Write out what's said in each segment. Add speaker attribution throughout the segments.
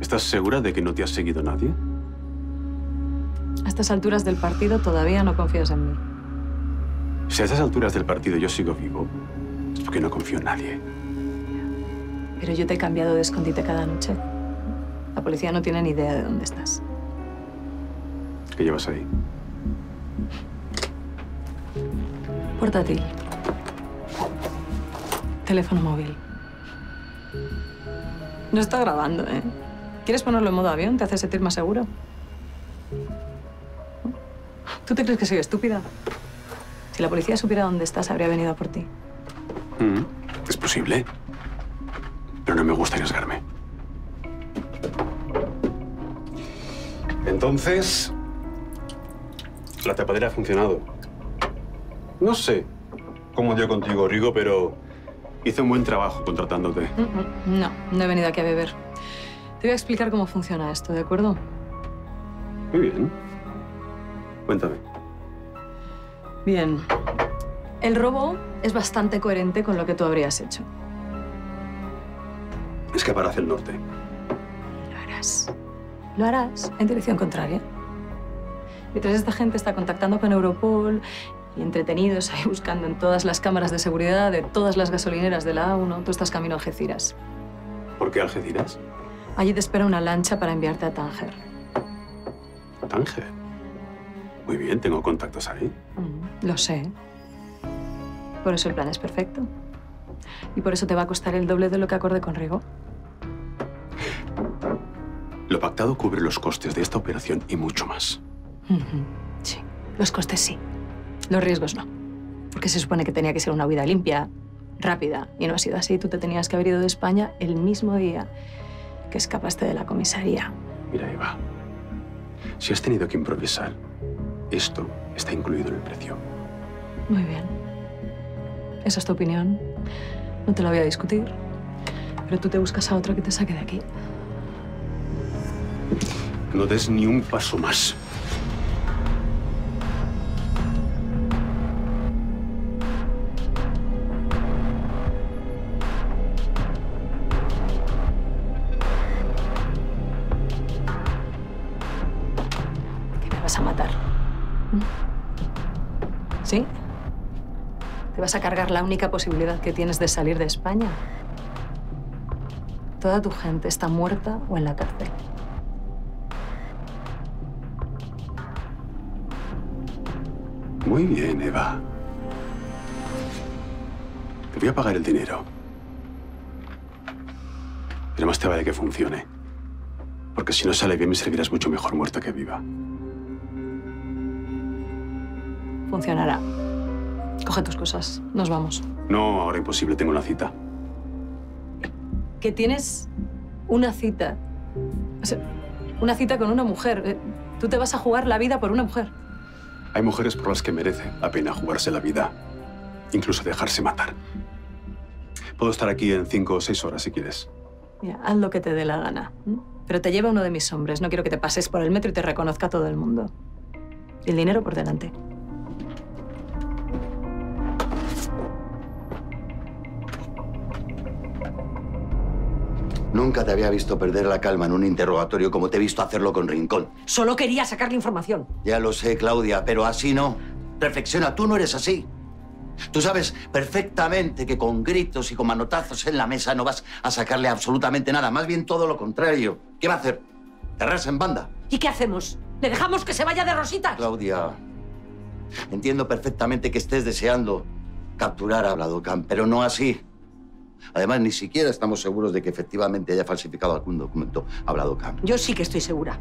Speaker 1: ¿Estás segura de que no te ha seguido nadie?
Speaker 2: A estas alturas del partido todavía no confías en mí.
Speaker 1: Si a estas alturas del partido yo sigo vivo, es porque no confío en nadie.
Speaker 2: Pero yo te he cambiado de escondite cada noche. La policía no tiene ni idea de dónde estás.
Speaker 1: ¿Qué llevas ahí?
Speaker 2: Portátil. Teléfono móvil. No está grabando, ¿eh? ¿Quieres ponerlo en modo avión? ¿Te hace sentir más seguro? ¿Tú te crees que soy estúpida? Si la policía supiera dónde estás, habría venido a por ti.
Speaker 1: Mm, es posible. Pero no me gusta arriesgarme. Entonces, la tapadera ha funcionado. No sé cómo dio contigo, Rigo, pero hice un buen trabajo contratándote.
Speaker 2: Mm, mm, No, no he venido aquí a beber. Te voy a explicar cómo funciona esto, ¿de acuerdo?
Speaker 1: Muy bien. Cuéntame.
Speaker 2: Bien. El robo es bastante coherente con lo que tú habrías hecho.
Speaker 1: Escapar hacia el norte.
Speaker 2: Lo harás. Lo harás en dirección contraria. Mientras esta gente está contactando con Europol y entretenidos ahí buscando en todas las cámaras de seguridad de todas las gasolineras de la A1, tú estás camino a Algeciras.
Speaker 1: ¿Por qué Algeciras?
Speaker 2: Allí te espera una lancha para enviarte a Tánger.
Speaker 1: Tánger. Muy bien, tengo contactos ahí.
Speaker 2: Mm, Lo sé. Por eso el plan es perfecto. Y por eso te va a costar el doble de lo que acordé con Rigo.
Speaker 1: Lo pactado cubre los costes de esta operación y mucho más.
Speaker 2: Ujú, Sí, los costes sí. Los riesgos no. Porque se supone que tenía que ser una huida limpia, rápida. Y no ha sido así. Tú te tenías que haber ido de España el mismo día que escapaste de la comisaría.
Speaker 1: Mira, Eva, si has tenido que improvisar, esto está incluido en el precio.
Speaker 2: Muy bien. Esa es tu opinión. No te la voy a discutir. Pero tú te buscas a otro que te saque de aquí.
Speaker 1: No des ni un paso más.
Speaker 2: Vas a cargar la única posibilidad que tienes de salir de España? Toda tu gente está muerta o en la cárcel.
Speaker 1: Muy bien, Eva. Te voy a pagar el dinero. Pero más te vale que funcione. Porque si no sale bien, me servirás mucho mejor muerta que viva.
Speaker 2: Funcionará. Coge tus cosas. Nos vamos.
Speaker 1: No, ahora imposible, tengo una cita.
Speaker 2: Que tienes una cita. O sea, una cita con una mujer. Eh, Tú te vas a jugar la vida por una mujer.
Speaker 1: Hay mujeres por las que merece la pena jugarse la vida, incluso dejarse matar. Puedo estar aquí en cinco o seis horas si quieres.
Speaker 2: Mira, haz lo que te dé la gana. Pero te lleva uno de mis hombres. No quiero que te pases por el metro y te reconozca todo el mundo. Y el dinero por delante.
Speaker 3: Nunca te había visto perder la calma en un interrogatorio como te he visto hacerlo con Rincón.
Speaker 4: Solo quería sacarle información.
Speaker 3: Ya lo sé, Claudia, pero así no. Reflexiona, tú no eres así. Tú sabes perfectamente que con gritos y con manotazos en la mesa no vas a sacarle absolutamente nada. Más bien todo lo contrario. ¿Qué va a hacer? ¿Cerrarse en banda?
Speaker 4: ¿Y qué hacemos? ¿Le dejamos que se vaya de rositas?
Speaker 3: Claudia, entiendo perfectamente que estés deseando capturar a Bladocan, pero no así. Además, ni siquiera estamos seguros de que efectivamente haya falsificado algún documento a Bladocan.
Speaker 4: Yo sí que estoy segura.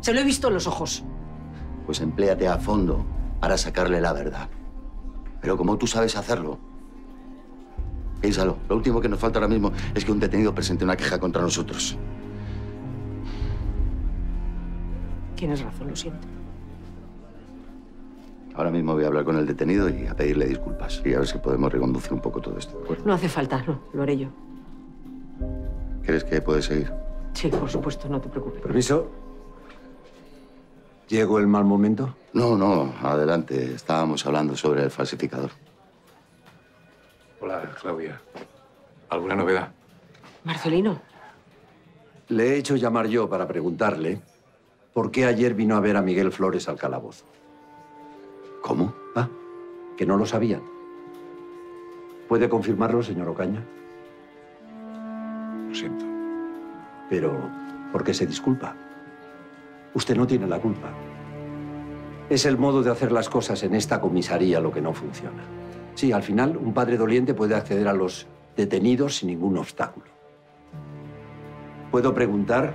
Speaker 4: Se lo he visto en los ojos.
Speaker 3: Pues empléate a fondo para sacarle la verdad. Pero como tú sabes hacerlo, piénsalo. Lo último que nos falta ahora mismo es que un detenido presente una queja contra nosotros.
Speaker 4: Tienes razón, lo siento.
Speaker 3: Ahora mismo voy a hablar con el detenido y a pedirle disculpas. Y a ver si podemos reconducir un poco todo esto, ¿de acuerdo?
Speaker 4: No hace falta, no. Lo haré yo.
Speaker 3: ¿Crees que puede seguir?
Speaker 4: Sí, por supuesto, no te preocupes.
Speaker 5: Permiso. ¿Llegó el mal momento?
Speaker 3: No, no, adelante. Estábamos hablando sobre el falsificador.
Speaker 6: Hola, Claudia. ¿Alguna novedad?
Speaker 4: Marcelino,
Speaker 5: Le he hecho llamar yo para preguntarle por qué ayer vino a ver a Miguel Flores al calabozo.
Speaker 3: ¿Cómo?
Speaker 5: Ah, que no lo sabían. ¿Puede confirmarlo, señor Ocaña?
Speaker 6: Lo siento.
Speaker 5: Pero, ¿por qué se disculpa? Usted no tiene la culpa. Es el modo de hacer las cosas en esta comisaría lo que no funciona. Sí, al final, un padre doliente puede acceder a los detenidos sin ningún obstáculo. ¿Puedo preguntar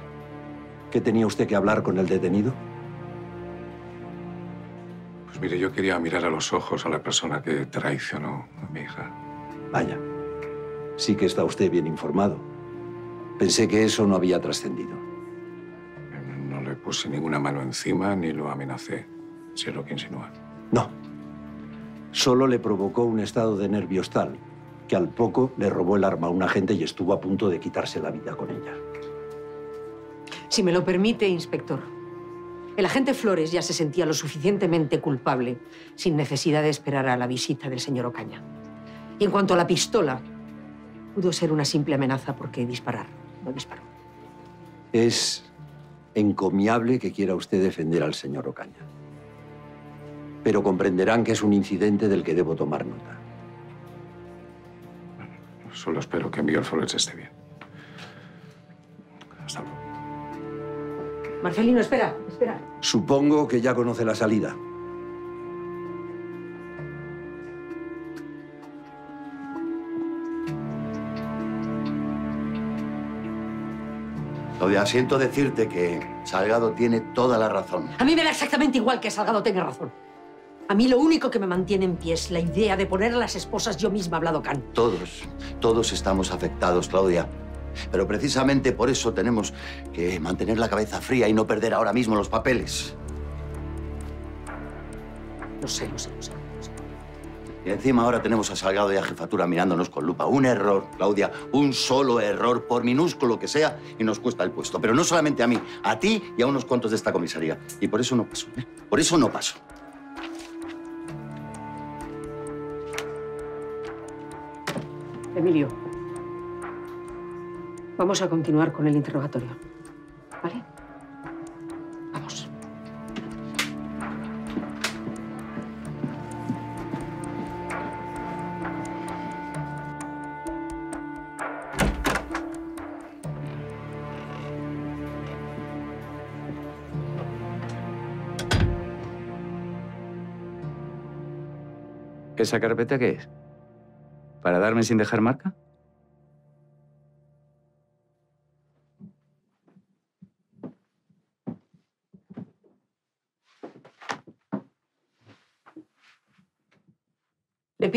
Speaker 5: qué tenía usted que hablar con el detenido?
Speaker 6: Mire, yo quería mirar a los ojos a la persona que traicionó a mi hija.
Speaker 5: Vaya, sí que está usted bien informado. Pensé que eso no había trascendido.
Speaker 6: No le puse ninguna mano encima ni lo amenacé, si es lo que insinúa.
Speaker 5: No. Solo le provocó un estado de nervios tal que al poco le robó el arma a un agente y estuvo a punto de quitarse la vida con ella.
Speaker 4: Si me lo permite, inspector. El agente Flores ya se sentía lo suficientemente culpable sin necesidad de esperar a la visita del señor Ocaña. Y en cuanto a la pistola, pudo ser una simple amenaza porque disparar no disparó.
Speaker 5: Es encomiable que quiera usted defender al señor Ocaña. Pero comprenderán que es un incidente del que debo tomar nota.
Speaker 6: Solo espero que Miguel Flores esté bien. Hasta luego.
Speaker 4: Marcelino, espera,
Speaker 5: Supongo que ya conoce la salida.
Speaker 3: Claudia, siento decirte que Salgado tiene toda la razón.
Speaker 4: A mí me da exactamente igual que Salgado tenga razón. A mí lo único que me mantiene en pie es la idea de poner a las esposas yo misma a Bladocan.
Speaker 3: Todos, todos estamos afectados, Claudia. Pero precisamente por eso tenemos que mantener la cabeza fría y no perder ahora mismo los papeles.
Speaker 4: Lo sé, lo sé, lo sé.
Speaker 3: Y encima ahora tenemos a Salgado y a Jefatura mirándonos con lupa. Un error, Claudia, un solo error, por minúsculo que sea, y nos cuesta el puesto. Pero no solamente a mí, a ti y a unos cuantos de esta comisaría. Y por eso no paso, ¿eh? Por eso no paso.
Speaker 4: Emilio, vamos a continuar con el interrogatorio. ¿Vale? Vamos.
Speaker 7: ¿Esa carpeta qué es? ¿Para darme sin dejar marca?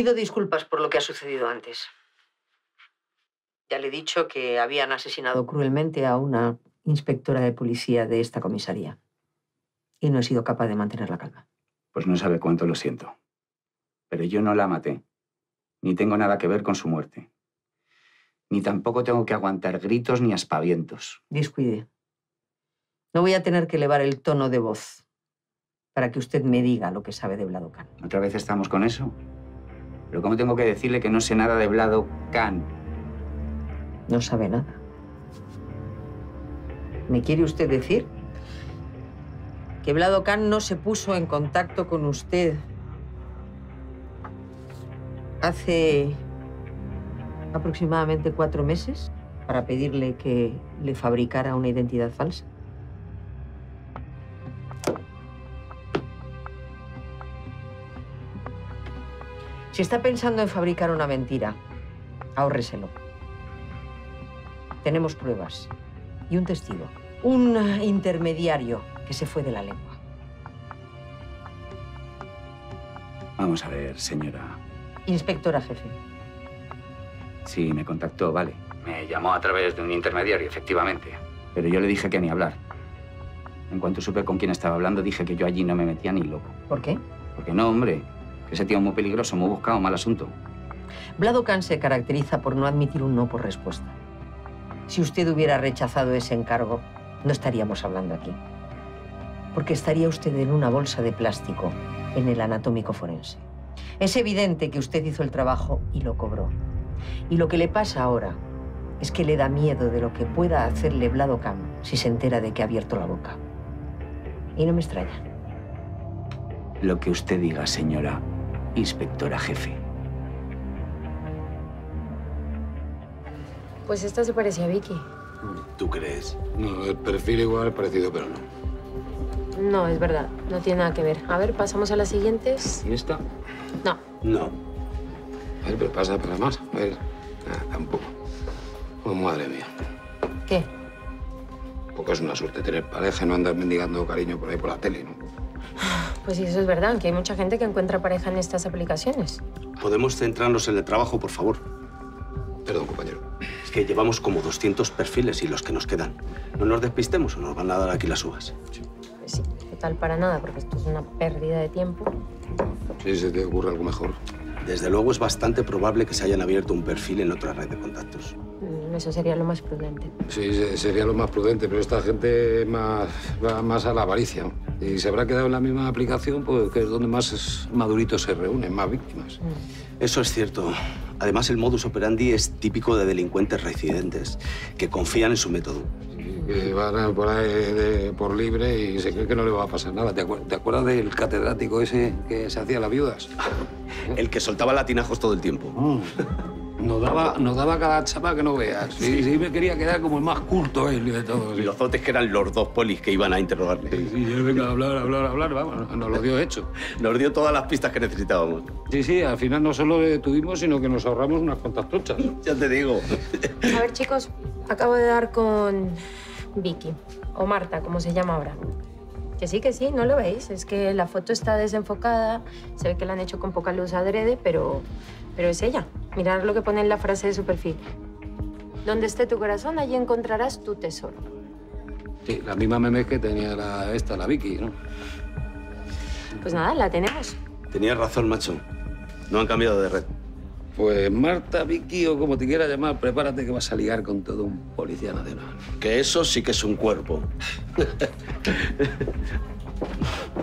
Speaker 4: Pido disculpas por lo que ha sucedido antes. Ya le he dicho que habían asesinado cruelmente a una inspectora de policía de esta comisaría. Y no he sido capaz de mantener la calma.
Speaker 7: Pues no sabe cuánto lo siento. Pero yo no la maté. Ni tengo nada que ver con su muerte. Ni tampoco tengo que aguantar gritos ni aspavientos.
Speaker 4: Descuide. No voy a tener que elevar el tono de voz para que usted me diga lo que sabe de Vlado Khan.
Speaker 7: ¿Otra vez estamos con eso? Pero ¿cómo tengo que decirle que no sé nada de Vlado Khan?
Speaker 4: No sabe nada. ¿Me quiere usted decir que Vlado Khan no se puso en contacto con usted hace aproximadamente cuatro meses para pedirle que le fabricara una identidad falsa? Si está pensando en fabricar una mentira, ahórreselo. Tenemos pruebas y un testigo. Un intermediario que se fue de la lengua.
Speaker 7: Vamos a ver, señora.
Speaker 4: Inspectora jefe.
Speaker 7: Sí, me contactó, vale. Me llamó a través de un intermediario, efectivamente. Pero yo le dije que ni hablar. En cuanto supe con quién estaba hablando, dije que yo allí no me metía ni loco.
Speaker 4: ¿Por qué?
Speaker 7: Porque no, hombre. Ese tío es muy peligroso, muy buscado, mal asunto.
Speaker 4: Vlado Khan se caracteriza por no admitir un no por respuesta. Si usted hubiera rechazado ese encargo, no estaríamos hablando aquí. Porque estaría usted en una bolsa de plástico en el anatómico forense. Es evidente que usted hizo el trabajo y lo cobró. Y lo que le pasa ahora es que le da miedo de lo que pueda hacerle Vlado Cam si se entera de que ha abierto la boca. Y no me extraña.
Speaker 7: Lo que usted diga, señora inspectora jefe.
Speaker 8: Pues esta se parecía a Vicky.
Speaker 1: ¿Tú crees?
Speaker 6: No, el perfil igual es parecido, pero no.
Speaker 8: No, es verdad. No tiene nada que ver. A ver, pasamos a las siguientes.
Speaker 6: ¿Y esta?
Speaker 8: No.
Speaker 1: No.
Speaker 6: A ver, pero pasa para más. A ver, tampoco. Oh, madre mía.
Speaker 8: ¿Qué?
Speaker 6: Poco es una suerte tener pareja y no andar mendigando cariño por ahí por la tele, ¿no?
Speaker 8: Pues sí, eso es verdad, que hay mucha gente que encuentra pareja en estas aplicaciones.
Speaker 1: ¿Podemos centrarnos en el trabajo, por favor?
Speaker 6: Perdón, compañero.
Speaker 1: Es que llevamos como 200 perfiles y los que nos quedan. No nos despistemos o nos van a dar aquí las uvas.
Speaker 8: Pues sí, total para nada, porque esto es una pérdida de tiempo.
Speaker 6: Si se te ocurre algo mejor.
Speaker 1: Desde luego es bastante probable que se hayan abierto un perfil en otra red de contactos.
Speaker 8: Mm, Eso sería lo más prudente.
Speaker 6: Sí, se- sería lo más prudente, pero esta gente más, va más a la avaricia. Y se habrá quedado en la misma aplicación, pues que es donde más maduritos se reúnen, más víctimas.
Speaker 1: Eso es cierto. Además, el modus operandi es típico de delincuentes reincidentes, que confían en su método.
Speaker 6: Y que van por ahí de- por libre y se cree que no le va a pasar nada. ¿Te, acuer- te acuerdas del catedrático ese que se hacía las viudas?
Speaker 1: El que soltaba latinajos todo el tiempo.
Speaker 6: Nos daba, nos daba cada chapa que no veas. Sí, sí, me quería quedar como el más culto él de todos.
Speaker 1: Y los zotes que eran los dos polis que iban a interrogarle.
Speaker 6: Sí, sí, él venga a hablar, hablar, hablar, vamos, nos lo dio hecho.
Speaker 1: Nos dio todas las pistas que necesitábamos.
Speaker 6: Sí, sí, al final no solo le tuvimos, sino que nos ahorramos unas cuantas trochas.
Speaker 1: Ya te digo.
Speaker 8: A ver, chicos, acabo de dar con Vicky, o Marta, como se llama ahora. Que sí, que sí, no lo veis. Es que la foto está desenfocada, se ve que la han hecho con poca luz adrede, pero, pero es ella. Mirad lo que pone en la frase de su perfil. Donde esté tu corazón, allí encontrarás tu tesoro.
Speaker 6: Sí, la misma meme que tenía la, esta, la Vicky, ¿no?
Speaker 8: Pues nada, la tenemos.
Speaker 1: Tenías razón, macho. No han cambiado de red.
Speaker 6: Pues Marta, Vicky o como te quieras llamar, prepárate que vas a ligar con todo un policía nacional.
Speaker 1: Que eso sí que es un cuerpo.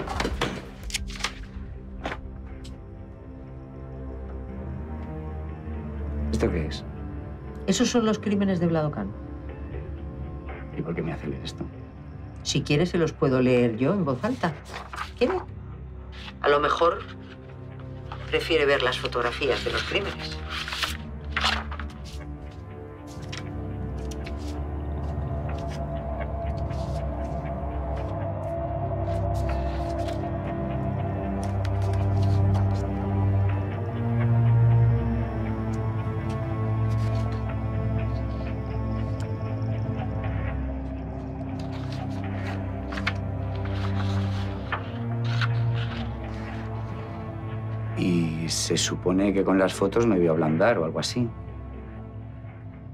Speaker 7: ¿Esto qué es?
Speaker 4: Esos son los crímenes de Vlado Cano.
Speaker 7: ¿Y por qué me hace leer esto?
Speaker 4: Si quieres, se los puedo leer yo en voz alta. ¿Quiere? A lo mejor prefiere ver las fotografías de los crímenes.
Speaker 7: Y se supone que con las fotos me voy a ablandar o algo así.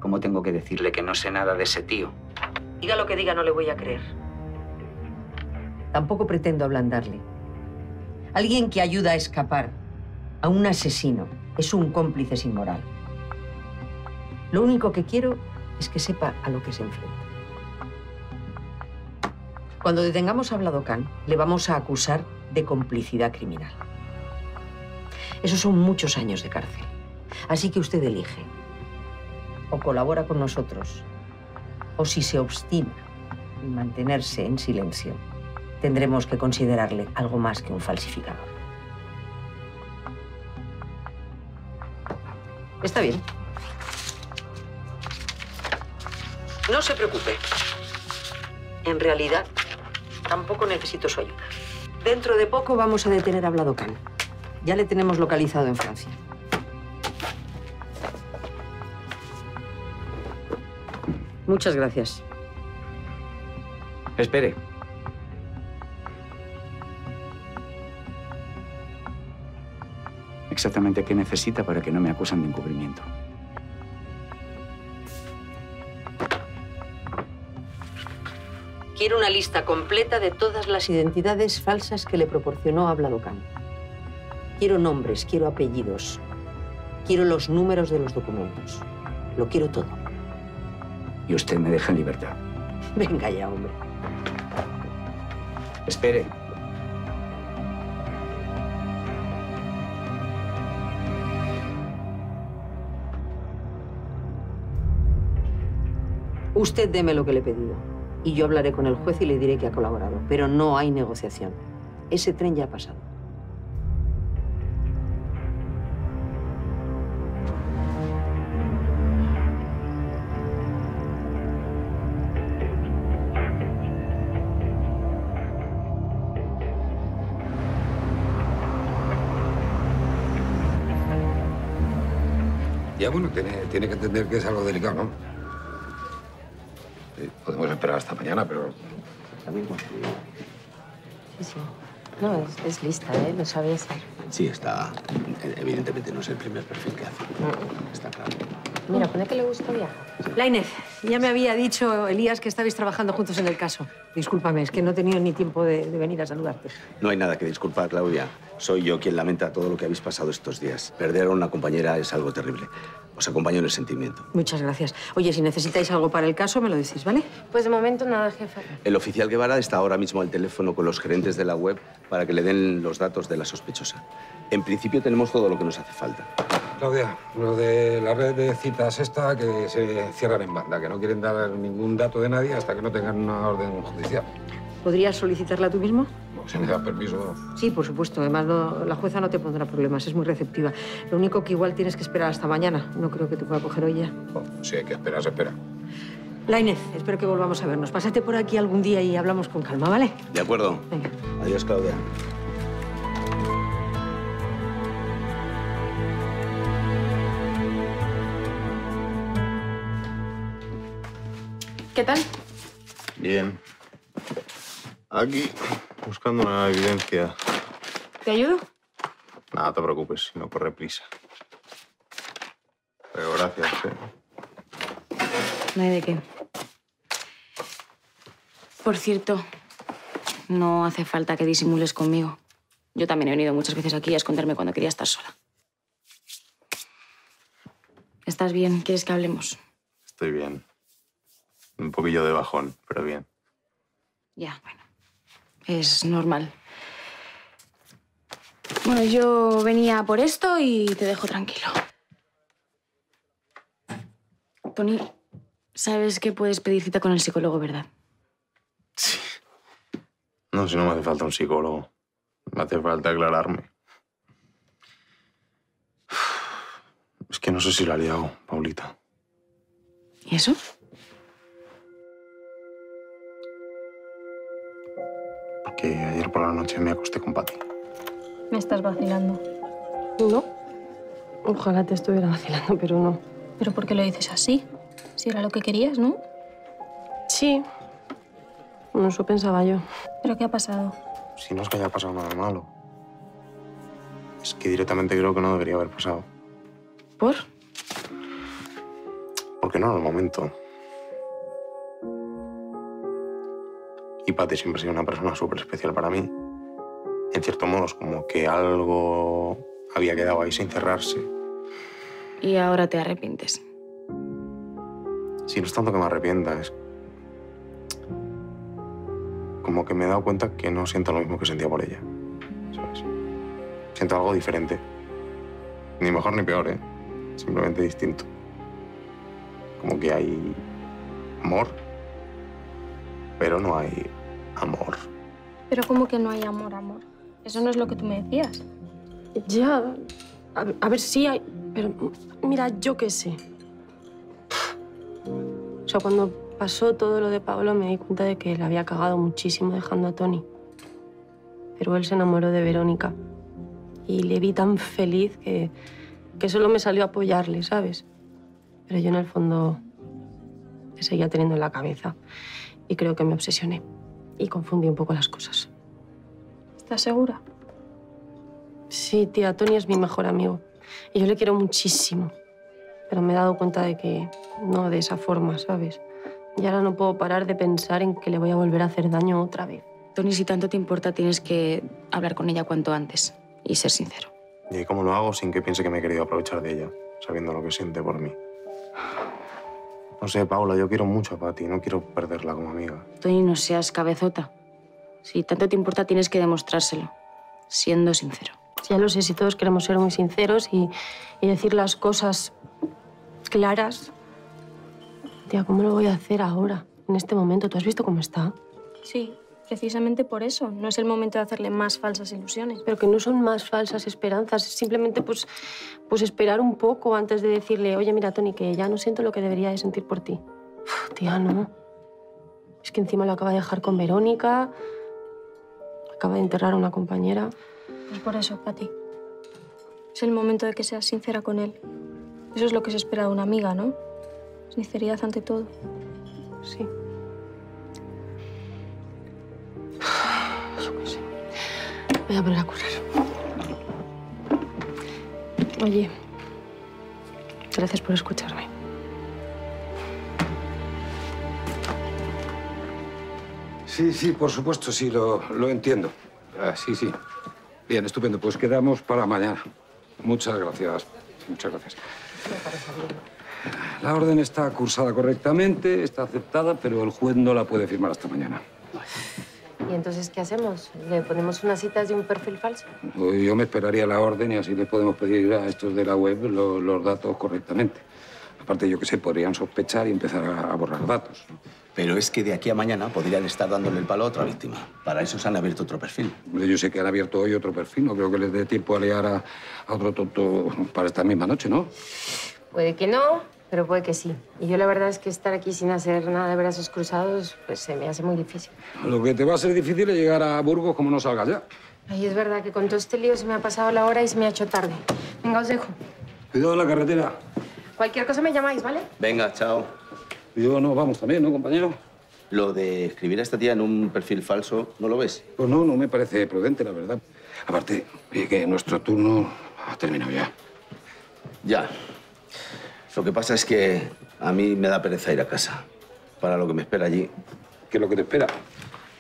Speaker 7: ¿Cómo tengo que decirle que no sé nada de ese tío?
Speaker 4: Diga lo que diga, no le voy a creer. Tampoco pretendo ablandarle. Alguien que ayuda a escapar a un asesino es un cómplice sin moral. Lo único que quiero es que sepa a lo que se enfrenta. Cuando detengamos a Vladocan, le vamos a acusar de complicidad criminal. Esos son muchos años de cárcel. Así que usted elige. O colabora con nosotros, o si se obstina en mantenerse en silencio, tendremos que considerarle algo más que un falsificador. Está bien. No se preocupe. En realidad, tampoco necesito su ayuda. Dentro de poco vamos a detener a Vladocan. Ya le tenemos localizado en Francia. Muchas gracias.
Speaker 7: Espere. Exactamente qué necesita para que no me acusen de encubrimiento.
Speaker 4: Quiero una lista completa de todas las identidades falsas que le proporcionó a Vladocan. Quiero nombres, quiero apellidos, quiero los números de los documentos. Lo quiero todo.
Speaker 7: Y usted me deja en libertad.
Speaker 4: Venga ya, hombre.
Speaker 7: Espere.
Speaker 4: Usted deme lo que le he pedido. Y yo hablaré con el juez y le diré que ha colaborado. Pero no hay negociación. Ese tren ya ha pasado.
Speaker 6: Ya bueno, tiene, tiene que entender que es algo delicado, ¿no? Sí, podemos esperar hasta mañana, pero
Speaker 8: Sí, sí. No, es, es lista, ¿eh? Lo sabe hacer.
Speaker 9: Sí, está. Evidentemente no es el primer perfil que hace. Está claro.
Speaker 8: Mira, pone que le gusta viajar.
Speaker 4: Lainez, ya me había dicho Elías que estabais trabajando juntos en el caso. Discúlpame, es que no he tenido ni tiempo de, de venir a saludarte.
Speaker 9: No hay nada que disculpar, Claudia. Soy yo quien lamenta todo lo que habéis pasado estos días. Perder a una compañera es algo terrible. Os acompaño en el sentimiento.
Speaker 4: Muchas gracias. Oye, si necesitáis algo para el caso, me lo decís, ¿vale?
Speaker 8: Pues de momento nada, jefe.
Speaker 9: El oficial Guevara está ahora mismo al teléfono con los gerentes de la web para que le den los datos de la sospechosa. En principio tenemos todo lo que nos hace falta.
Speaker 6: Claudia, lo de la red de citas esta, que se cierran en banda, que no quieren dar ningún dato de nadie hasta que no tengan una orden judicial.
Speaker 4: ¿Podrías solicitarla tú mismo?
Speaker 6: Si me da permiso.
Speaker 4: Sí, por supuesto. Además, no- la jueza no te pondrá problemas, es muy receptiva. Lo único que igual tienes que esperar hasta mañana. No creo que te pueda coger hoy ya.
Speaker 6: Oh, si hay que esperar, se espera.
Speaker 4: Lainez, espero que volvamos a vernos. Pásate por aquí algún día y hablamos con calma, ¿vale?
Speaker 9: ¿De acuerdo?
Speaker 4: Venga.
Speaker 9: Adiós, Claudia.
Speaker 8: ¿Qué tal?
Speaker 10: Bien. Aquí, buscando una evidencia.
Speaker 8: ¿Te ayudo?
Speaker 10: Nada, no te preocupes, no corre prisa. Pero gracias, ¿eh?
Speaker 11: No hay de qué. Por cierto, no hace falta que disimules conmigo. Yo también he venido muchas veces aquí a esconderme cuando quería estar sola. ¿Estás bien? ¿Quieres que hablemos?
Speaker 10: Estoy bien. Un poquillo de bajón, pero bien.
Speaker 11: Ya, bueno. Es normal. Bueno, yo venía por esto y te dejo tranquilo. Tony, sabes que puedes pedir cita con el psicólogo, ¿verdad?
Speaker 10: No, si no me hace falta un psicólogo. Me hace falta aclararme. Es que no sé si la he liado, Paulita.
Speaker 11: ¿Y eso?
Speaker 10: Porque ayer por la noche me acosté con Pati.
Speaker 8: Me estás vacilando.
Speaker 12: No. Ojalá te estuviera vacilando, pero no.
Speaker 8: ¿Pero por qué lo dices así? Si era lo que querías, ¿no?
Speaker 12: Sí. Bueno, eso pensaba yo.
Speaker 8: ¿Pero qué ha pasado?
Speaker 10: Si no es que haya pasado nada malo. Es que directamente creo que no debería haber pasado.
Speaker 12: ¿Por?
Speaker 10: Porque no era el momento. Y Pati siempre ha sido una persona súper especial para mí. En cierto modo, es como que algo había quedado ahí sin cerrarse.
Speaker 11: Y ahora te arrepientes.
Speaker 10: Si no es tanto que me arrepienta, es como que me he dado cuenta que no siento lo mismo que sentía por ella. ¿Sabes? Siento algo diferente. Ni mejor ni peor, ¿eh? Simplemente distinto. Como que hay amor, pero no hay amor.
Speaker 8: Pero ¿cómo que no hay amor, amor? Eso no es lo que tú me decías.
Speaker 12: Ya. A, ver- a ver si hay. Pero mira, yo qué sé. O sea, cuando pasó todo lo de Pablo me di cuenta de que le había cagado muchísimo dejando a Tony. Pero él se enamoró de Verónica. Y le vi tan feliz que, que solo me salió a apoyarle, ¿sabes? Pero yo en el fondo le seguía teniendo en la cabeza. Y creo que me obsesioné. Y confundí un poco las cosas.
Speaker 8: ¿Estás segura?
Speaker 12: Sí, tía, Tony es mi mejor amigo. Y yo le quiero muchísimo. Pero me he dado cuenta de que no de esa forma, ¿sabes? Y ahora no puedo parar de pensar en que le voy a volver a hacer daño otra vez.
Speaker 11: Tony, si tanto te importa, tienes que hablar con ella cuanto antes y ser sincero.
Speaker 10: ¿Y cómo lo hago sin que piense que me he querido aprovechar de ella, sabiendo lo que siente por mí? No sé, Paula, yo quiero mucho a Pati, no quiero perderla como amiga.
Speaker 11: Tony, no seas cabezota. Si tanto te importa, tienes que demostrárselo, siendo sincero.
Speaker 12: Ya lo sé, si todos queremos ser muy sinceros y, y decir las cosas claras. Tía, ¿cómo lo voy a hacer ahora? En este momento, ¿tú has visto cómo está?
Speaker 11: Sí, precisamente por eso. No es el momento de hacerle más falsas ilusiones.
Speaker 12: Pero que no son más falsas esperanzas, es simplemente pues, pues esperar un poco antes de decirle, oye, mira, Tony, que ya no siento lo que debería de sentir por ti. Uf, tía, no. Es que encima lo acaba de dejar con Verónica, acaba de enterrar a una compañera.
Speaker 11: Pues por eso, Pati. Es el momento de que seas sincera con él. Eso es lo que se espera de una amiga, ¿no? Sinceridad ante todo.
Speaker 12: Sí. Voy a poner a. Oye, gracias por escucharme.
Speaker 6: Sí, sí, por supuesto, sí, lo, lo entiendo. Ah, sí, sí. Bien, estupendo. Pues quedamos para mañana. Muchas gracias. Muchas gracias. La orden está cursada correctamente, está aceptada, pero el juez no la puede firmar hasta mañana.
Speaker 8: ¿Y entonces qué hacemos? ¿Le ponemos unas citas de un perfil falso?
Speaker 6: Yo me esperaría la orden y así les podemos pedir a estos de la web lo- los datos correctamente. Aparte, yo qué sé, podrían sospechar y empezar a, a borrar datos.
Speaker 9: Pero es que de aquí a mañana podrían estar dándole el palo a otra víctima. Para eso se han abierto otro perfil.
Speaker 6: Yo sé que han abierto hoy otro perfil, no creo que les dé tiempo a liar a, a otro tonto para esta misma noche, ¿no?
Speaker 8: Puede que no, pero puede que sí. Y yo la verdad es que estar aquí sin hacer nada de brazos cruzados, pues se me hace muy difícil.
Speaker 6: Lo que te va a ser difícil es llegar a Burgos como no salgas ya.
Speaker 8: Ay, es verdad que con todo este lío se me ha pasado la hora y se me ha hecho tarde. Venga, os dejo.
Speaker 6: Cuidado en la carretera.
Speaker 8: Cualquier cosa me llamáis, ¿vale?
Speaker 9: Venga, chao.
Speaker 6: Y yo no, vamos también, ¿no, compañero?
Speaker 9: Lo de escribir a esta tía en un perfil falso, ¿no lo ves?
Speaker 6: Pues no, no me parece prudente, la verdad. Aparte, que nuestro turno ha terminado ya.
Speaker 9: Ya. Lo que pasa es que a mí me da pereza ir a casa. Para lo que me espera allí.
Speaker 6: ¿Qué es lo que te espera?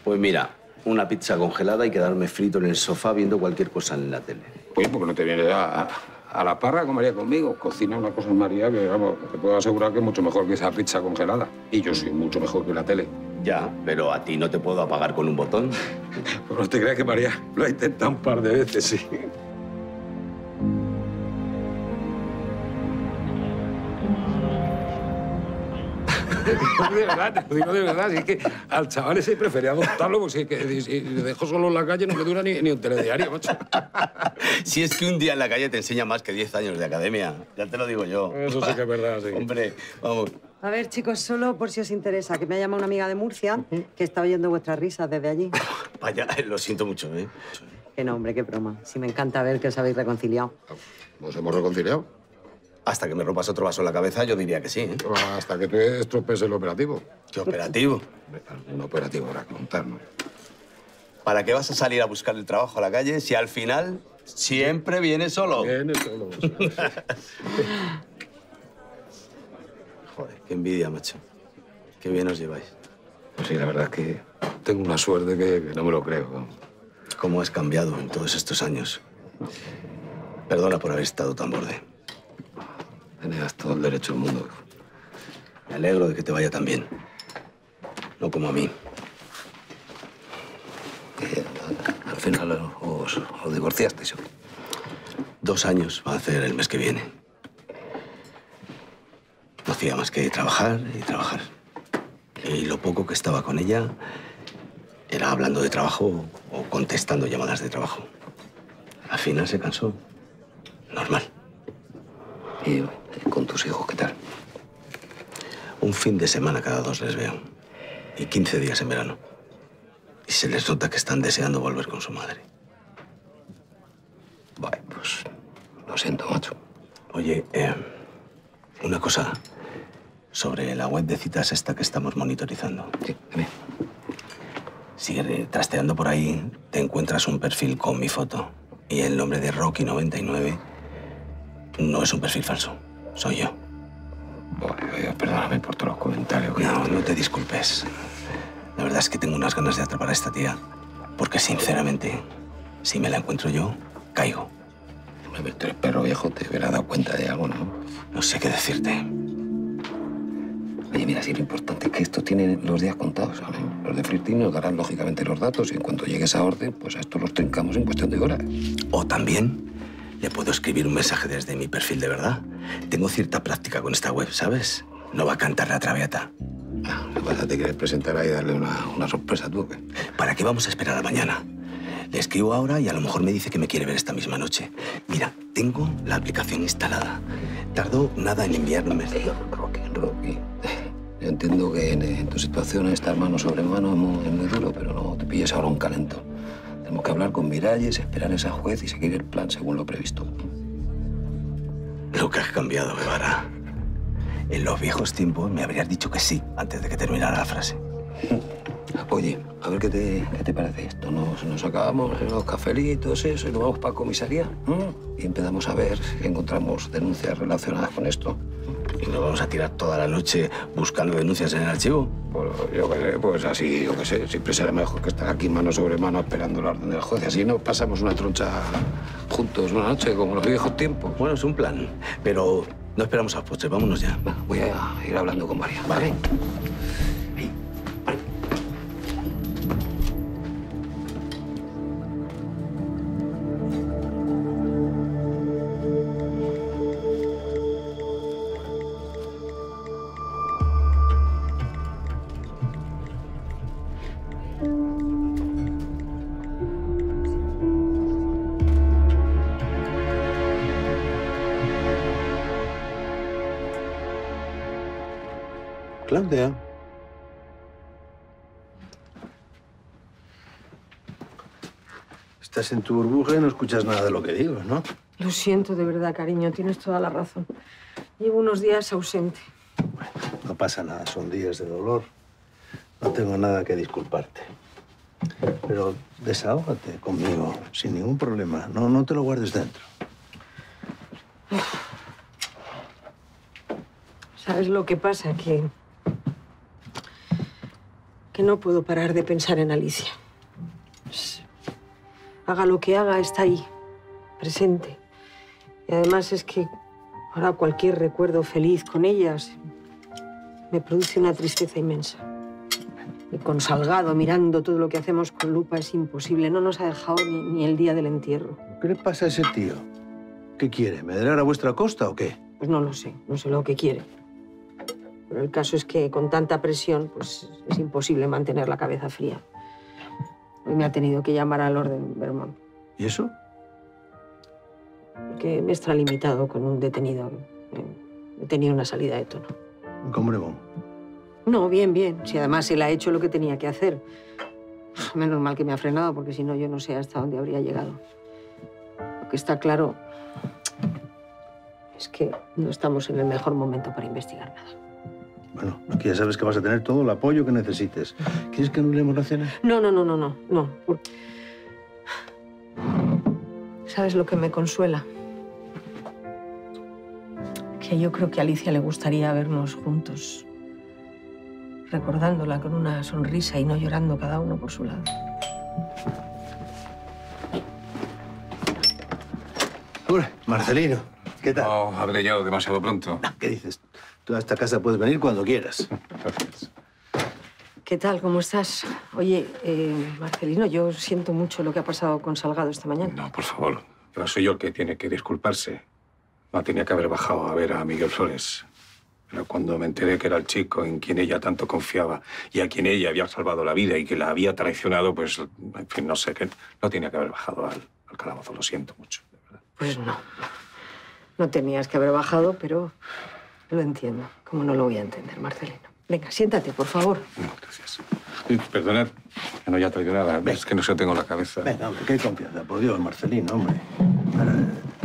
Speaker 9: Pues mira, una pizza congelada y quedarme frito en el sofá viendo cualquier cosa en la tele.
Speaker 6: Oye, ¿por qué no te vienes a, a- a la parra a comer conmigo? Cocina una cosa en María que, vamos, te puedo asegurar que es mucho mejor que esa pizza congelada. Y yo soy mucho mejor que la tele.
Speaker 9: Ya, pero a ti no te puedo apagar con un botón.
Speaker 6: Pues no te creas que María lo ha intentado un par de veces, sí. De verdad, te lo digo de verdad. Si es que al chaval ese prefería adoptarlo, porque si, es que, si le dejo solo en la calle no le dura ni, ni un telediario, macho.
Speaker 9: Si es que un día en la calle te enseña más que 10 años de academia. Ya te lo digo yo.
Speaker 6: Eso sí que es verdad, sí.
Speaker 9: Hombre, vamos.
Speaker 13: A ver, chicos, solo por si os interesa, que me ha llamado una amiga de Murcia que está oyendo vuestras risas desde allí.
Speaker 9: Vaya, lo siento mucho, ¿eh?
Speaker 13: Qué nombre, qué broma. Sí, me encanta ver que os habéis reconciliado.
Speaker 6: ¿Nos hemos reconciliado?
Speaker 9: Hasta que me rompas otro vaso en la cabeza, yo diría que sí, ¿eh?
Speaker 6: Hasta que tú estropees el operativo.
Speaker 9: ¿Qué operativo?
Speaker 6: Un operativo para contar, ¿no?
Speaker 9: ¿Para qué vas a salir a buscar el trabajo a la calle si al final siempre vienes solo?
Speaker 6: Vienes solo.
Speaker 9: Joder, qué envidia, macho. Qué bien os lleváis.
Speaker 6: Pues sí, la verdad es que tengo una suerte que, que no me lo creo.
Speaker 9: ¿Cómo has cambiado en todos estos años? Perdona por haber estado tan borde.
Speaker 6: Tenías todo el derecho del mundo.
Speaker 9: Me alegro de que te vaya tan bien. No como a mí.
Speaker 6: Al final os, os divorciasteis.
Speaker 9: Dos años va a hacer el mes que viene. No hacía más que trabajar y trabajar. Y lo poco que estaba con ella era hablando de trabajo o contestando llamadas de trabajo. Al final se cansó. Normal.
Speaker 6: ¿Y tus hijos qué tal?
Speaker 9: Un fin de semana cada dos les veo. Y 15 días en verano. Y se les nota que están deseando volver con su madre.
Speaker 6: Vale, pues lo siento, macho.
Speaker 9: Oye, eh, una cosa sobre la web de citas esta que estamos monitorizando.
Speaker 6: Sí, dime.
Speaker 9: Sigue trasteando por ahí, te encuentras un perfil con mi foto y el nombre de Rocky99 no es un perfil falso, soy yo.
Speaker 6: Oye, perdóname por todos los comentarios. que-
Speaker 9: No, no te disculpes. La verdad es que tengo unas ganas de atrapar a esta tía, porque sinceramente, si me la encuentro yo, caigo.
Speaker 6: Tú eres perro viejo, te hubiera dado cuenta de algo, ¿no?
Speaker 9: No sé qué decirte.
Speaker 6: Oye, mira, si lo importante es que esto tiene los días contados, ¿sabes? Los de Flirting nos darán lógicamente los datos y en cuanto llegue esa orden, pues a estos los trincamos en cuestión de horas.
Speaker 9: O también le puedo escribir un mensaje desde mi perfil de verdad. Tengo cierta práctica con esta web, ¿sabes? no va a cantar la traviata.
Speaker 6: ¿Qué pasa? ¿Te quieres presentar ahí y darle una, una sorpresa tú qué?
Speaker 9: ¿Para qué vamos a esperar a mañana? Le escribo ahora y a lo mejor me dice que me quiere ver esta misma noche. Mira, tengo la aplicación instalada. Tardó nada en enviarme.
Speaker 6: Rocky, Rocky. Yo entiendo que en, en tu situación estar mano sobre mano es muy, es muy duro, pero no te pilles ahora un calento. Tenemos que hablar con Miralles, esperar a esa juez y seguir el plan según lo previsto.
Speaker 9: Lo que has cambiado, Guevara. En los viejos tiempos me habrías dicho que sí antes de que terminara la frase.
Speaker 6: Oye, a ver qué te, qué te parece esto. Nos, nos acabamos los cafelitos, eso, y nos vamos para comisaría. Y empezamos a ver si encontramos denuncias relacionadas con esto.
Speaker 9: ¿Y nos vamos a tirar toda la noche buscando denuncias en el archivo?
Speaker 6: Pues yo qué sé, pues así, yo qué sé. Siempre será mejor que estar aquí mano sobre mano esperando la orden del juez. Así no pasamos una troncha juntos una noche, como los viejos tiempos.
Speaker 9: Bueno, es un plan. Pero no esperamos a postre, vámonos ya.
Speaker 6: Voy a ir hablando con María. Vale.
Speaker 14: Claudia. Estás en tu burbuja y no escuchas nada de lo que digo, ¿no?
Speaker 4: Lo siento de verdad, cariño, tienes toda la razón. Llevo unos días ausente.
Speaker 14: No pasa nada, son días de dolor. No tengo nada que disculparte. Pero desahógate conmigo, sin ningún problema. No, no te lo guardes dentro.
Speaker 4: ¿Sabes lo que pasa? Que. Que no puedo parar de pensar en Alicia. Haga lo que haga, está ahí, presente. Y además es que ahora cualquier recuerdo feliz con ella se- me produce una tristeza inmensa. Y con Salgado mirando todo lo que hacemos con lupa es imposible. No nos ha dejado ni, ni el día del entierro.
Speaker 14: ¿Qué le pasa a ese tío? ¿Qué quiere? ¿Medrar a vuestra costa o qué?
Speaker 4: Pues no lo sé, no sé lo que quiere. Pero el caso es que con tanta presión, pues es imposible mantener la cabeza fría. Hoy me ha tenido que llamar al orden Vermont,
Speaker 14: ¿Y eso?
Speaker 4: porque me he extralimitado con un detenido. He tenido una salida de tono.
Speaker 14: ¿Cómo le va?
Speaker 4: No, bien, bien. Si además él ha hecho lo que tenía que hacer. Menos mal que me ha frenado, porque si no yo no sé hasta dónde habría llegado. Lo que está claro es que no estamos en el mejor momento para investigar nada.
Speaker 14: Bueno, aquí ya sabes que vas a tener todo el apoyo que necesites. ¿Quieres que anulemos la cena?
Speaker 4: No, no, no, no, no, no. ¿Sabes lo que me consuela? Que yo creo que a Alicia le gustaría vernos juntos, recordándola con una sonrisa y no llorando cada uno por su lado.
Speaker 14: Hombre, Marcelino, ¿qué tal?
Speaker 6: No, habré llegado demasiado pronto.
Speaker 14: ¿Qué dices? Tú a esta casa puedes venir cuando quieras.
Speaker 4: ¿Qué tal? ¿Cómo estás? Oye, eh, Marcelino, yo siento mucho lo que ha pasado con Salgado esta mañana.
Speaker 6: No, por favor. Pero soy yo el que tiene que disculparse. No tenía que haber bajado a ver a Miguel Flores. Pero cuando me enteré que era el chico en quien ella tanto confiaba y a quien ella había salvado la vida y que la había traicionado, pues, en fin, no sé, que no tenía que haber bajado al, al calabozo. Lo siento mucho.
Speaker 4: Pues no. No tenías que haber bajado, pero lo entiendo. ¿Cómo no lo voy a entender, Marcelino? Venga, siéntate, por favor.
Speaker 6: Gracias. Y Perdonad, que no haya traído nada. Es que no sé, tengo la cabeza.
Speaker 14: Venga, hombre, qué confianza. Por Dios, Marcelino, hombre. Ahora,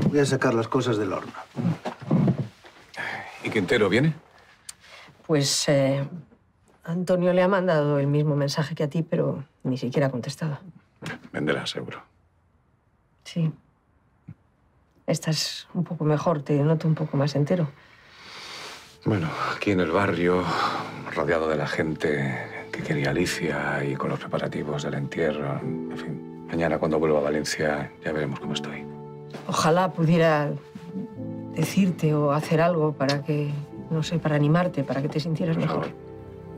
Speaker 14: voy a sacar las cosas del horno.
Speaker 6: ¿Y Quintero viene?
Speaker 4: Pues eh, Antonio le ha mandado el mismo mensaje que a ti, pero ni siquiera ha contestado.
Speaker 6: Vendrá, seguro.
Speaker 4: Sí. Estás un poco mejor, te noto un poco más entero.
Speaker 6: Bueno, aquí en el barrio, rodeado de la gente que quería Alicia y con los preparativos del entierro. En fin, mañana cuando vuelva a Valencia ya veremos cómo estoy.
Speaker 4: Ojalá pudiera decirte o hacer algo para que, no sé, para animarte, para que te sintieras mejor.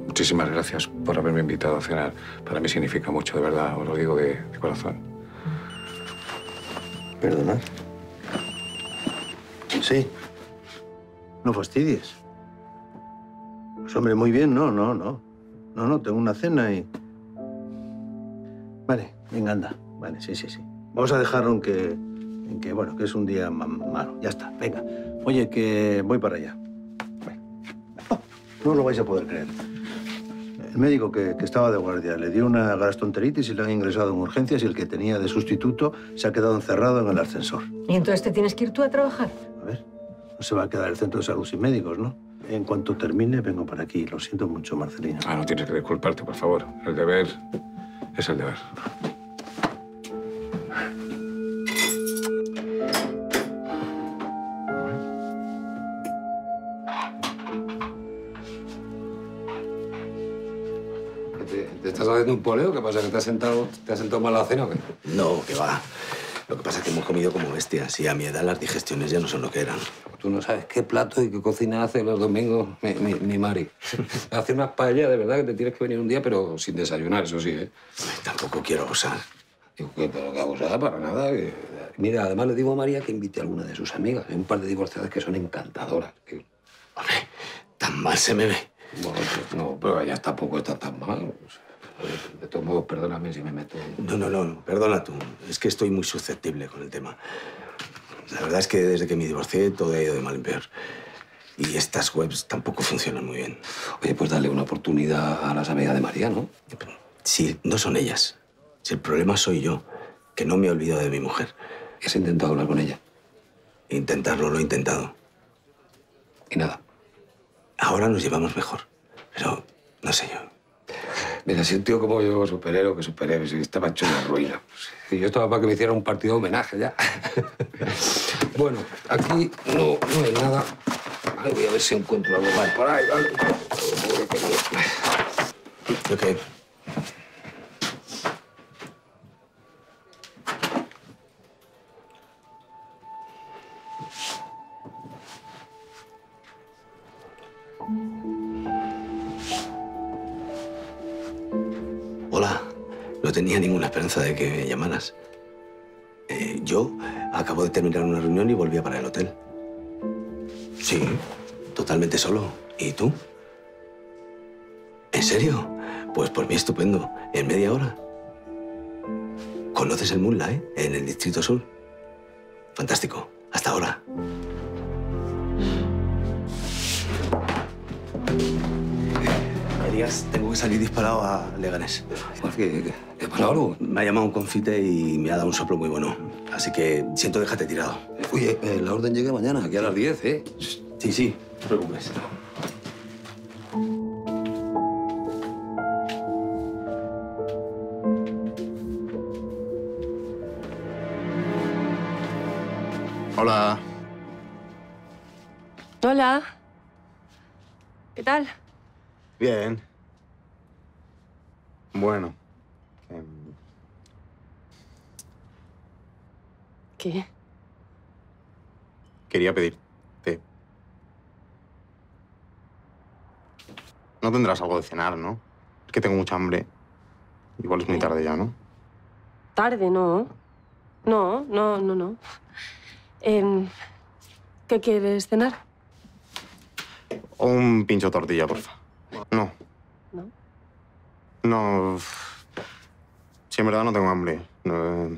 Speaker 6: Muchísimas gracias por haberme invitado a cenar. Para mí significa mucho, de verdad, os lo digo de, de corazón.
Speaker 14: Perdonad. Sí. No fastidies. Pues hombre, muy bien, no, no, no. No, no, tengo una cena y... Vale, venga, anda. Vale, sí, sí, sí. Vamos a dejarlo en que, en que bueno, que es un día ma- malo. Ya está, venga. Oye, que voy para allá. Oh, no lo vais a poder creer. El médico que, que estaba de guardia le dio una gastroenteritis y le han ingresado en urgencias y el que tenía de sustituto se ha quedado encerrado en el ascensor.
Speaker 4: ¿Y entonces te tienes que ir tú a trabajar?
Speaker 14: No se va a quedar el centro de salud sin médicos, ¿no? En cuanto termine, vengo para aquí. Lo siento mucho, Marcelino.
Speaker 15: Ah, no tienes que disculparte, por favor. El deber es el deber.
Speaker 6: ¿Te, te estás haciendo un poleo? ¿Qué pasa? ¿Que te has sentado, te has sentado mal a la cena o qué?
Speaker 9: No, que va. Lo que pasa es que hemos comido como bestias y a mi edad las digestiones ya no son lo que eran.
Speaker 6: Tú no sabes qué plato y qué cocina hace los domingos mi, mi, mi Mari. hace unas paellas de verdad que te tienes que venir un día, pero sin desayunar, eso sí, ¿eh?
Speaker 9: Tampoco quiero abusar.
Speaker 6: Digo, ¿qué? Pero que abusar para nada. que- Mira, además le digo a María que invite a alguna de sus amigas. Hay un par de divorciadas que son encantadoras. Que...
Speaker 9: Tan mal se me ve.
Speaker 6: Bueno, pues no, pero ellas tampoco están tan mal. De todos modos, perdóname si me meto...
Speaker 9: No, no, no, perdona tú. Es que estoy muy susceptible con el tema. La verdad es que desde que me divorcié todo ha ido de mal en peor. Y estas webs tampoco funcionan muy bien.
Speaker 6: Oye, pues dale una oportunidad a las amigas de María, ¿no?
Speaker 9: Sí, no son ellas. Si el problema soy yo, que no me he olvidado de mi mujer.
Speaker 6: ¿Has intentado hablar con ella?
Speaker 9: Intentarlo, lo he intentado.
Speaker 6: Y nada.
Speaker 9: Ahora nos llevamos mejor. Pero no sé yo.
Speaker 6: Mira, si un tío como yo, superhéroe, que superhéroe, si estaba hecho una ruina. Y yo estaba para que me hiciera un partido de homenaje ya. bueno, aquí no, no hay nada. Voy a ver si encuentro algo más por ahí, ¿vale?
Speaker 9: Ok. De que me llamaras. Eh, yo acabo de terminar una reunión y volvía para el hotel. Sí, totalmente solo. ¿Y tú? ¿En serio? Pues por mí estupendo. En media hora. ¿Conoces el Moonlight en el Distrito Sur? Fantástico. Hasta ahora. Elías, tengo que salir disparado a Leganés.
Speaker 6: ¿Por qué? ¿Qué ha pasado algo?
Speaker 9: Me ha llamado un confite y me ha dado un soplo muy bueno. Así que siento déjate tirado.
Speaker 6: Oye, eh, la orden llega mañana, aquí a las 10, ¿eh?
Speaker 9: Sí, sí, no te preocupes.
Speaker 10: Hola.
Speaker 12: Hola. ¿Qué tal?
Speaker 10: Bien. Bueno. em,
Speaker 12: ¿Qué?
Speaker 10: quería pedirte. No tendrás algo de cenar, ¿no? Es que tengo mucha hambre. Igual es muy tarde ya, ¿no?
Speaker 12: Tarde, no. No, no, no, no. Em, ¿Qué quieres cenar?
Speaker 10: O un pincho tortilla, porfa. No.
Speaker 12: ¿No?
Speaker 10: No. Si en verdad no tengo hambre. No,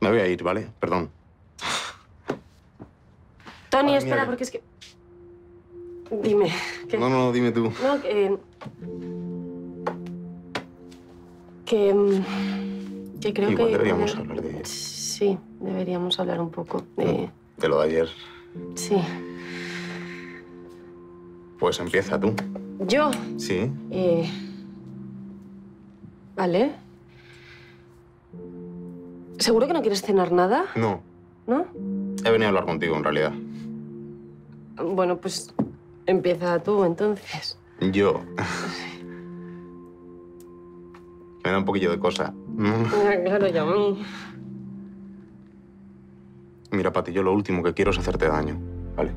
Speaker 10: Me voy a ir, ¿vale? Perdón.
Speaker 12: Tony, espera,
Speaker 10: mía.
Speaker 12: porque es que... Dime.
Speaker 10: No, no, dime tú.
Speaker 12: No, que... Que... mm, Que creo
Speaker 10: Igual
Speaker 12: que...
Speaker 10: deberíamos hablar de,
Speaker 12: Sí, deberíamos hablar un poco de...
Speaker 10: de lo de ayer.
Speaker 12: Sí.
Speaker 10: Pues empieza tú.
Speaker 12: Yo...
Speaker 10: Sí.
Speaker 12: Eh... Vale. ¿Seguro que no quieres cenar nada?
Speaker 10: No.
Speaker 12: ¿No?
Speaker 10: He venido a hablar contigo, en realidad.
Speaker 12: Bueno, pues empieza tú entonces.
Speaker 10: Yo. Me da un poquillo de cosa. Mm.
Speaker 12: Claro, ya a mí.
Speaker 10: Mira, Pati, yo lo último que quiero es hacerte daño, ¿vale?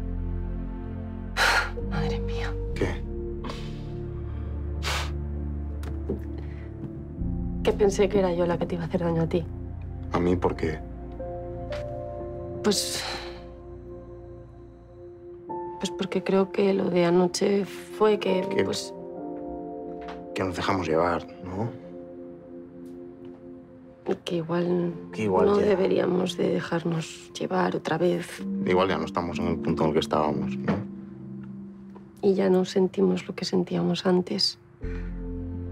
Speaker 12: Que pensé que era yo la que te iba a hacer daño a ti.
Speaker 10: A mí, porque
Speaker 12: Pues... Pues porque creo que lo de anoche fue que,
Speaker 10: ¿Qué?
Speaker 12: pues,
Speaker 10: Que nos dejamos llevar, ¿no?
Speaker 12: que igual,
Speaker 10: Que igual
Speaker 12: no
Speaker 10: ya.
Speaker 12: deberíamos de dejarnos llevar otra vez
Speaker 10: Igual ya no estamos en el punto en el que estábamos, ¿no?
Speaker 12: y ya no sentimos lo que sentíamos antes.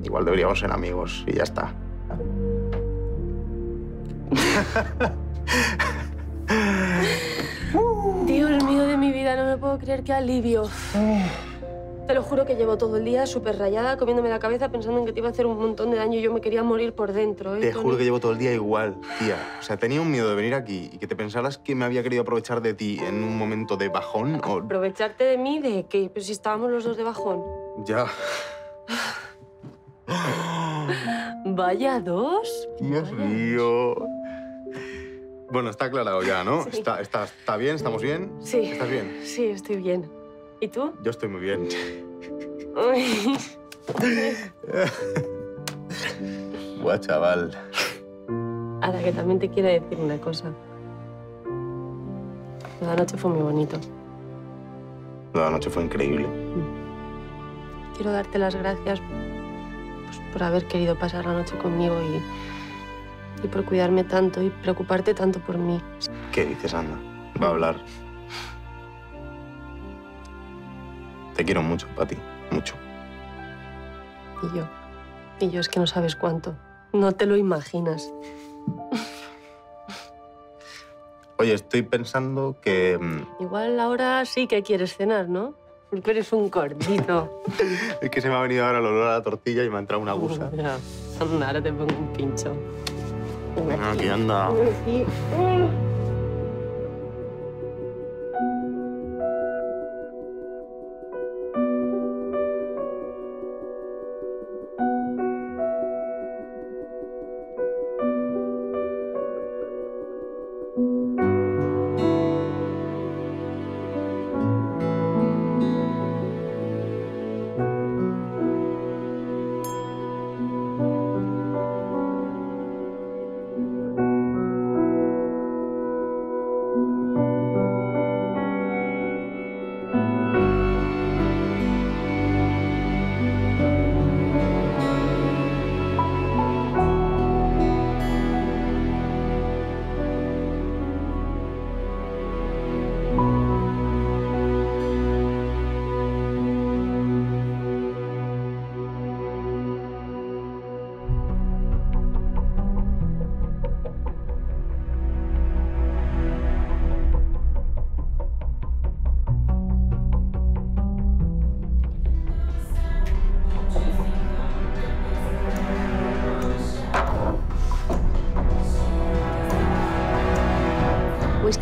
Speaker 10: Igual deberíamos ser amigos y ya está.
Speaker 12: Dios mío de mi vida, no me puedo creer qué alivio. Te lo juro que llevo todo el día súper rayada, comiéndome la cabeza, pensando en que te iba a hacer un montón de daño y yo me quería morir por dentro. ¿eh,
Speaker 10: Te
Speaker 12: Tony?
Speaker 10: juro que llevo todo el día igual, tía. O sea, tenía un miedo de venir aquí y que te pensaras que me había querido aprovechar de ti en un momento de bajón o...
Speaker 12: ¿Aprovecharte de mí de qué? Pues si estábamos los dos de bajón.
Speaker 10: Ya.
Speaker 12: Vaya dos.
Speaker 10: Dios mío. Bueno, está aclarado ya, ¿no?
Speaker 12: Sí.
Speaker 10: Está, está, ¿Está bien? ¿Estamos bien?
Speaker 12: Sí.
Speaker 10: ¿Estás bien?
Speaker 12: Sí, estoy bien. ¿Y tú?
Speaker 10: Yo estoy muy bien. Buah, chaval.
Speaker 12: Ahora que también te quiero decir una cosa. La noche fue muy bonito.
Speaker 10: La noche fue increíble.
Speaker 12: Quiero darte las gracias por haber querido pasar la noche conmigo y, y por cuidarme tanto y preocuparte tanto por mí.
Speaker 10: ¿Qué dices, Anda? Va a hablar. Te quiero mucho, Pati. Mucho.
Speaker 12: Y yo. Y yo es que no sabes cuánto. No te lo imaginas.
Speaker 10: Oye, estoy pensando que... mm,
Speaker 12: Igual ahora sí que quieres cenar, ¿no? Porque eres un gordito.
Speaker 10: Es que se me ha venido ahora el olor a la tortilla y me ha entrado una gusa.
Speaker 12: Anda, ahora te pongo un pincho.
Speaker 10: Aquí anda.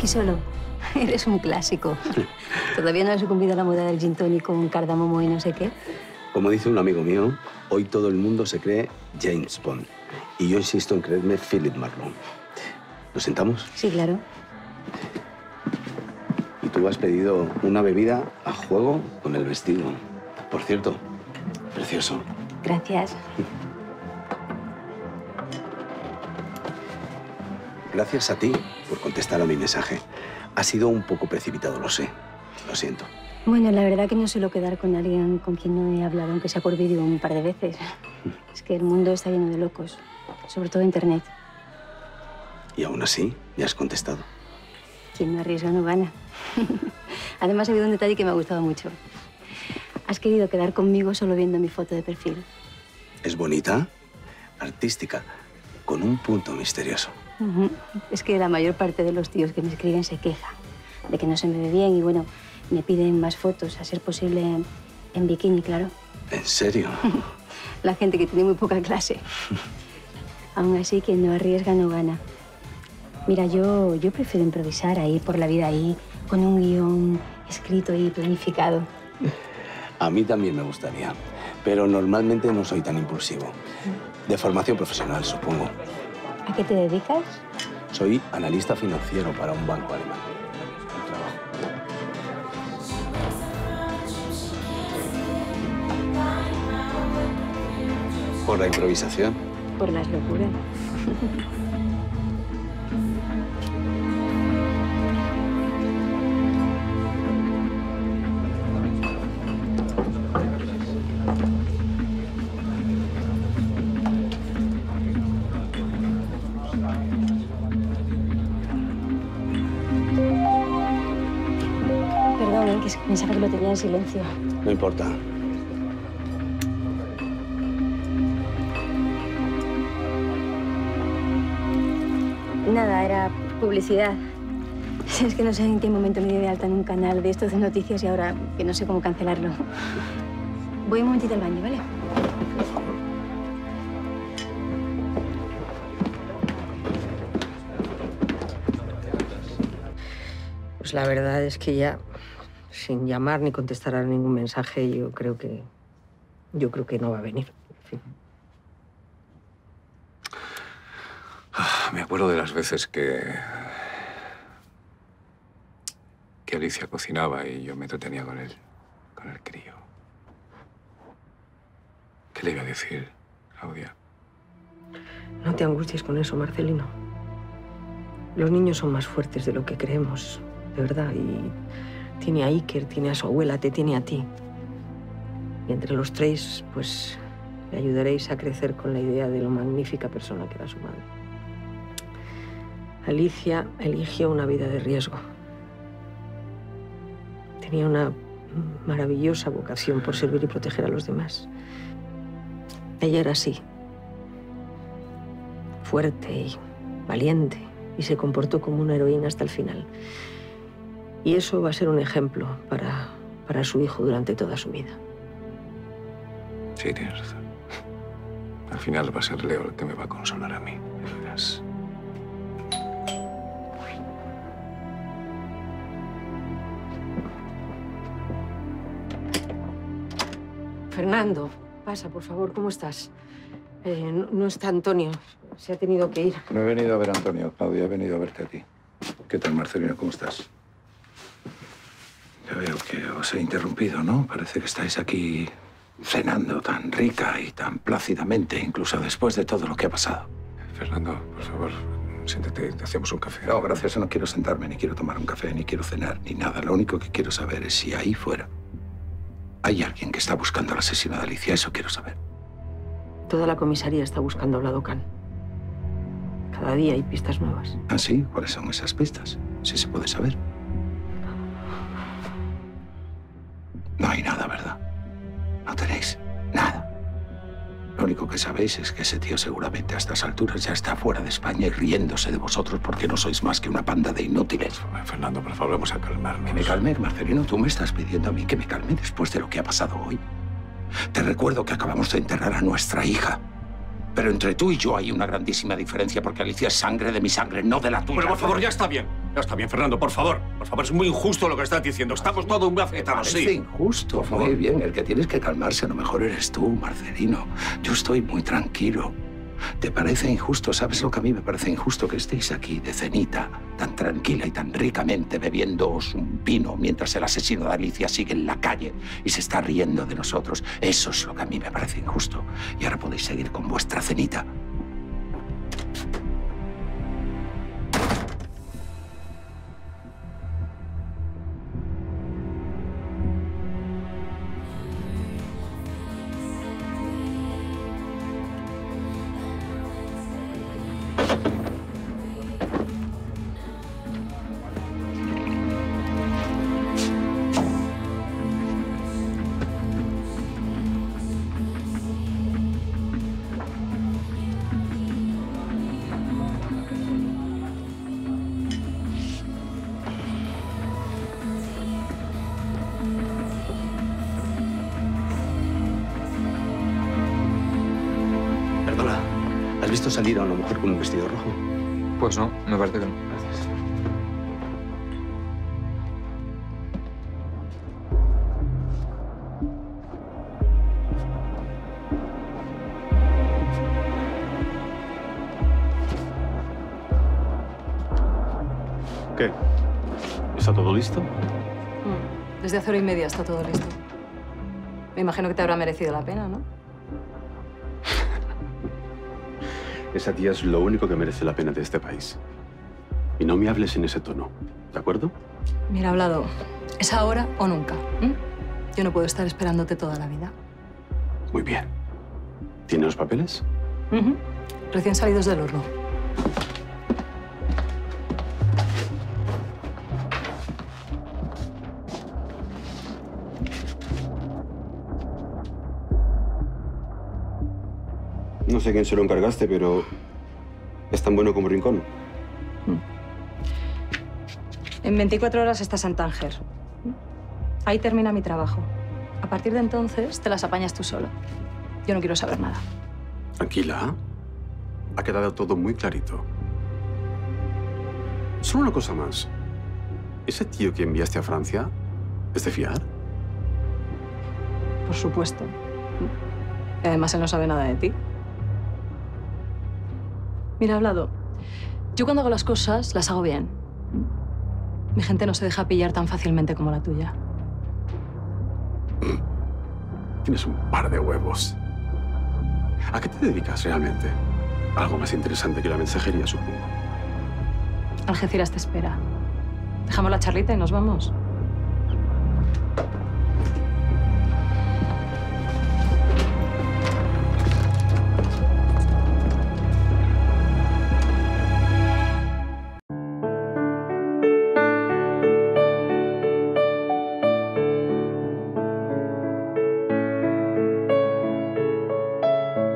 Speaker 16: Whisky solo. Eres un clásico. Todavía no has sucumbido a la moda del gin tonic con cardamomo y no sé qué.
Speaker 9: Como dice un amigo mío, hoy todo el mundo se cree James Bond. Y yo insisto en creerme Philip Marlowe. ¿Nos sentamos?
Speaker 16: Sí, claro.
Speaker 9: Y tú has pedido una bebida a juego con el vestido. Por cierto, precioso.
Speaker 16: Gracias.
Speaker 9: Gracias a ti por contestar a mi mensaje. Ha sido un poco precipitado, lo sé. Lo siento.
Speaker 16: Bueno, la verdad que no suelo quedar con alguien con quien no he hablado, aunque sea por vídeo un par de veces. Es que el mundo está lleno de locos, sobre todo Internet.
Speaker 9: Y aún así, me has contestado.
Speaker 16: Quien no arriesga no gana. Además, ha habido un detalle que me ha gustado mucho. Has querido quedar conmigo solo viendo mi foto de perfil.
Speaker 9: Es bonita, artística, con un punto misterioso.
Speaker 16: Es que la mayor parte de los tíos que me escriben se quejan de que no se me ve bien y, bueno, me piden más fotos, a ser posible en bikini, claro.
Speaker 9: ¿En serio?
Speaker 16: La gente que tiene muy poca clase. Aún así, quien no arriesga no gana. Mira, yo, yo prefiero improvisar ahí por la vida ahí, con un guion escrito y planificado.
Speaker 9: A mí también me gustaría, pero normalmente no soy tan impulsivo. De formación profesional, supongo.
Speaker 16: ¿A qué te dedicas?
Speaker 9: Soy analista financiero para un banco alemán. Por la improvisación.
Speaker 16: Por las locuras. en silencio.
Speaker 9: No importa.
Speaker 16: Nada, era publicidad. Es que no sé en qué momento me di de alta en un canal de estos de noticias y ahora que no sé cómo cancelarlo. Voy un momentito al baño, ¿vale?
Speaker 4: Pues la verdad es que ya, sin llamar ni contestar a ningún mensaje, yo creo que. Yo creo que no va a venir. En fin.
Speaker 6: Ah, Me acuerdo de las veces que. que Alicia cocinaba y yo me entretenía con él, con el crío. ¿Qué le iba a decir, Claudia?
Speaker 4: No te angusties con eso, Marcelino. Los niños son más fuertes de lo que creemos, de verdad. Y tiene a Iker, tiene a su abuela, te tiene a ti. Y entre los tres, pues, le ayudaréis a crecer con la idea de lo magnífica persona que era su madre. Alicia eligió una vida de riesgo. Tenía una maravillosa vocación por servir y proteger a los demás. Ella era así, fuerte y valiente, y se comportó como una heroína hasta el final. Y eso va a ser un ejemplo para, para su hijo durante toda su vida.
Speaker 6: Sí, tienes razón. Al final va a ser Leo el que me va a consolar a mí, verás.
Speaker 4: Fernando, pasa, por favor, ¿cómo estás? Eh, no, no está Antonio, se ha tenido que ir.
Speaker 17: No he venido a ver a Antonio, Claudia, he venido a verte a ti. ¿Qué tal, Marcelino? ¿Cómo estás? Ya veo que os he interrumpido, ¿no? Parece que estáis aquí cenando tan rica y tan plácidamente, incluso después de todo lo que ha pasado.
Speaker 6: Fernando, por favor, siéntate, te hacemos un café.
Speaker 17: No, gracias, no quiero sentarme, ni quiero tomar un café, ni quiero cenar, ni nada. Lo único que quiero saber es si ahí fuera hay alguien que está buscando al asesino de Alicia. Eso quiero saber.
Speaker 4: Toda la comisaría está buscando a Vladocan. Cada día hay pistas nuevas.
Speaker 17: ¿Ah, sí? ¿Cuáles son esas pistas? Si se puede saber. No hay nada, ¿verdad? No tenéis nada. Lo único que sabéis es que ese tío seguramente a estas alturas ya está fuera de España y riéndose de vosotros porque no sois más que una panda de inútiles.
Speaker 6: Fernando, por favor, vamos a calmarnos.
Speaker 17: Que me calme, Marcelino. Tú me estás pidiendo a mí que me calme después de lo que ha pasado hoy. Te recuerdo que acabamos de enterrar a nuestra hija. Pero entre tú y yo hay una grandísima diferencia porque Alicia es sangre de mi sangre, no de la tuya.
Speaker 18: Pero por favor, ya está bien. Ya está bien, Fernando, por favor. Por favor, es muy injusto lo que estás diciendo. Estamos todos muy afectados, sí.
Speaker 17: injusto.
Speaker 18: Por favor.
Speaker 17: Muy bien, el que tienes que calmarse a lo mejor eres tú, Marcelino. Yo estoy muy tranquilo. ¿Te parece injusto? ¿Sabes lo que a mí me parece injusto? Que estéis aquí de cenita, tan tranquila y tan ricamente bebiéndoos un vino mientras el asesino de Alicia sigue en la calle y se está riendo de nosotros. Eso es lo que a mí me parece injusto. Y ahora podéis seguir con vuestra cenita.
Speaker 9: Visto salir a una mujer con un vestido rojo?
Speaker 15: Pues no, me parece que no.
Speaker 9: Gracias. ¿Qué? ¿Está todo listo?
Speaker 2: Mm, Desde hace hora y media está todo listo. Me imagino que te habrá merecido la pena, ¿no?
Speaker 1: Esa tía es lo único que merece la pena de este país. Y no me hables en ese tono, ¿de acuerdo?
Speaker 2: Mira, hablado. Es ahora o nunca. ¿m? Yo no puedo estar esperándote toda la vida.
Speaker 1: Muy bien. ¿Tiene los papeles?
Speaker 2: Ujú. Recién salidos del horno.
Speaker 1: No sé quién se lo encargaste, pero es tan bueno como Rincón.
Speaker 2: En 24 horas estás en Tánger. Ahí termina mi trabajo. A partir de entonces te las apañas tú solo. Yo no quiero saber nada.
Speaker 1: Tranquila. Ha quedado todo muy clarito. Solo una cosa más. ¿Ese tío que enviaste a Francia es de fiar?
Speaker 2: Por supuesto. Y además él no sabe nada de ti. Mira, Hablado, yo cuando hago las cosas las hago bien. Mi gente no se deja pillar tan fácilmente como la tuya.
Speaker 1: Tienes un par de huevos. ¿A qué te dedicas realmente? Algo más interesante que la mensajería, supongo.
Speaker 2: Algeciras te espera. Dejamos la charlita y nos vamos.